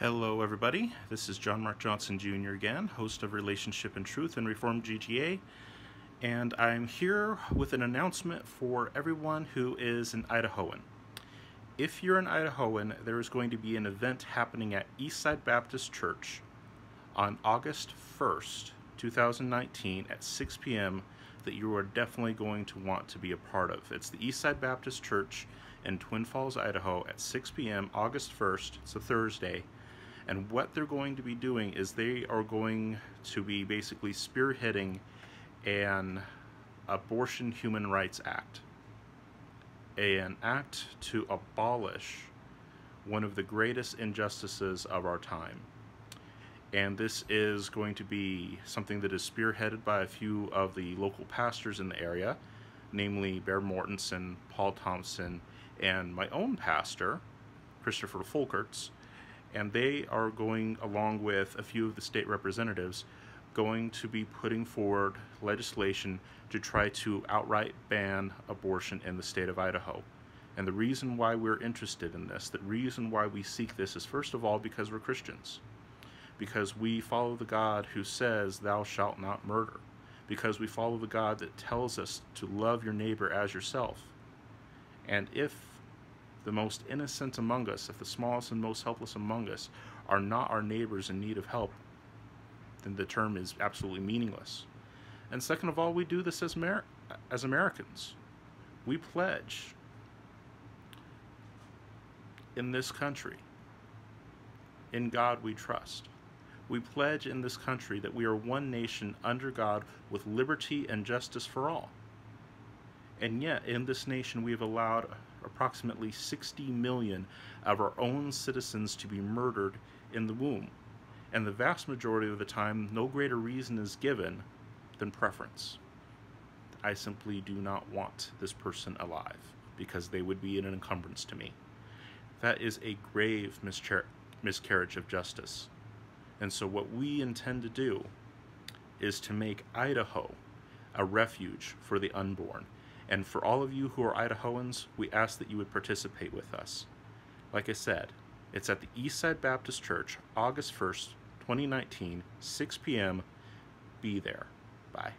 Hello, everybody. This is John Mark Johnson Jr. again, host of Relationship and Truth and Reformed GGA. And I'm here with an announcement for everyone who is an Idahoan. If you're an Idahoan, there is going to be an event happening at Eastside Baptist Church on August 1st, 2019 at 6 p.m. that you are definitely going to want to be a part of. It's the Eastside Baptist Church in Twin Falls, Idaho at 6 p.m. August 1st. It's a Thursday and what they're going to be doing is they are going to be basically spearheading an abortion human rights act. An act to abolish one of the greatest injustices of our time. And this is going to be something that is spearheaded by a few of the local pastors in the area, namely Bear Mortensen, Paul Thompson, and my own pastor, Christopher Folkerts, and they are going, along with a few of the state representatives, going to be putting forward legislation to try to outright ban abortion in the state of Idaho. And the reason why we're interested in this, the reason why we seek this is first of all because we're Christians. Because we follow the God who says, Thou shalt not murder. Because we follow the God that tells us to love your neighbor as yourself. And if the most innocent among us, if the smallest and most helpless among us are not our neighbors in need of help, then the term is absolutely meaningless. And second of all, we do this as, Amer as Americans. We pledge in this country, in God we trust. We pledge in this country that we are one nation under God with liberty and justice for all. And yet, in this nation, we have allowed approximately 60 million of our own citizens to be murdered in the womb. And the vast majority of the time, no greater reason is given than preference. I simply do not want this person alive because they would be an encumbrance to me. That is a grave miscarriage of justice. And so, what we intend to do is to make Idaho a refuge for the unborn and for all of you who are Idahoans, we ask that you would participate with us. Like I said, it's at the Eastside Baptist Church, August 1st, 2019, 6 p.m. Be there. Bye.